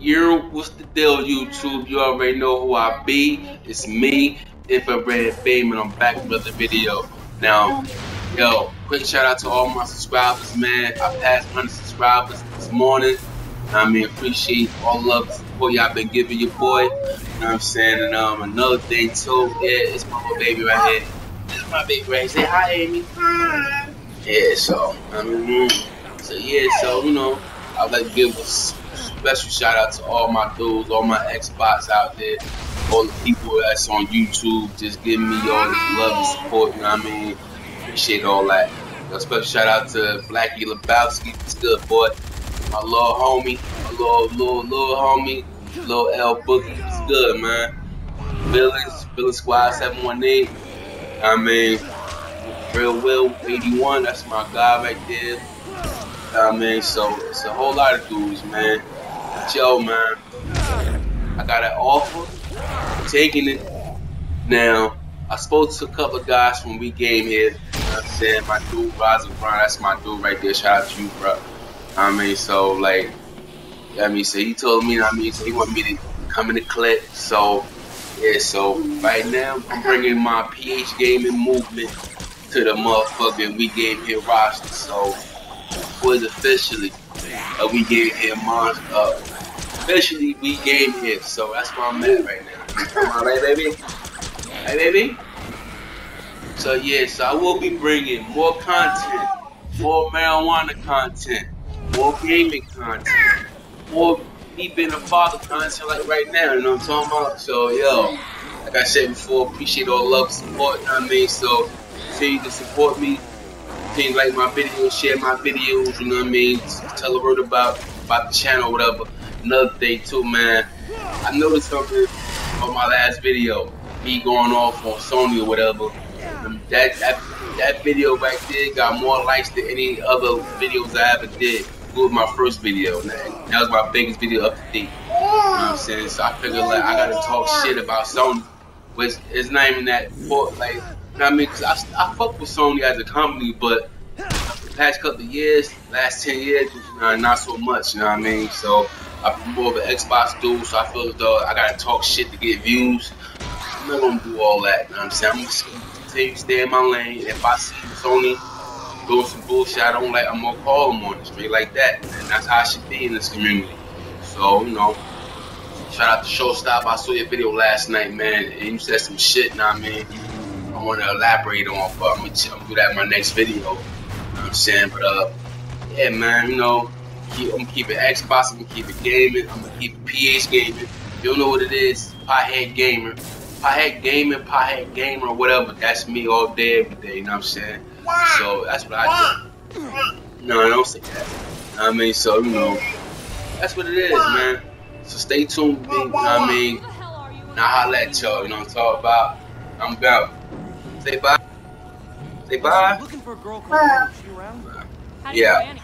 you what's the deal, YouTube? You already know who I be. It's me, Infrared Fame, and I'm back with another video. Now, yo, quick shout out to all my subscribers, man. I passed 100 subscribers this morning. I mean, appreciate all the love support y'all been giving your boy. You know what I'm saying? And um, another thing too, yeah, it's my little baby right here. This is my baby right here. Say hi, Amy. Hi. Yeah, so I mean, so yeah, so you know, I'd like to give a special shout out to all my dudes, all my Xbox out there, all the people that's on YouTube, just giving me all this love and support. You know what I mean? Appreciate all that. A special shout out to Blackie Lebowski. What's good, boy? My little homie, my little little little homie, little L Boogie. What's good, man? Villains, Villain Squad 718. I mean, Real Will 81. That's my guy right there. I mean, so it's a whole lot of dudes, man. Joe, man, I got an offer, taking it. Now, I spoke to a couple guys from WeGameHere. You know I'm saying? My dude, Roger Brown, that's my dude right there. Shout out to you, bro. I mean, so, like, I mean, so he told me, I mean, so he wanted me to come in the clip. So, yeah, so right now, I'm bringing my PH gaming movement to the motherfucking WeGameHere roster. So, was officially a We Game here monster. Uh, officially WeGameHere. So that's where I'm at right now. Come on, right, baby? Hey, baby? So, yeah, so I will be bringing more content, more marijuana content, more gaming content, more me being a father content like right now, you know what I'm talking about? So, yo, like I said before, appreciate all love support, you I mean? So, continue to support me, continue to like my videos, share my videos, you know what I mean? Tell a word about, about the channel, whatever. Another thing too, man, I noticed something on my last video, me going off on Sony or whatever. Um, that, that, that video right there got more likes than any other videos I ever did. It was my first video, man. That was my biggest video up to date. You know what I'm saying? So I figured like I gotta talk shit about Sony, which is not even that like you know I mean? Cause I, I fuck with Sony as a company, but the past couple of years, last 10 years, not so much, you know what I mean? So I'm more of an Xbox dude, so I feel as though I gotta talk shit to get views. I'm not gonna do all that, you know what I'm saying? I'm just gonna stay in my lane. If I see Sony doing some bullshit I don't like, I'm gonna call them on it straight like that. And that's how I should be in this community. So, you know, shout out to Showstop. I saw your video last night, man, and you said some shit, what I mean? I want to elaborate on, but I'm gonna, I'm gonna do that in my next video. You know what I'm saying? But, uh, yeah, man, you know, keep, I'm gonna keep keeping Xbox, I'm gonna keep it gaming, I'm gonna keep it PH gaming. You don't know what it is, Pothead Gamer. Pothead Gaming, Pothead Gamer, whatever. That's me all day, every day, you know what I'm saying? So that's what I do. No, I don't say that. I mean, so, you know, that's what it is, man. So stay tuned with me, you know what I mean? Now holla at y'all, you know what I'm talking about? I'm about. Say bye. Say bye. Looking for a girl called She around? Yeah.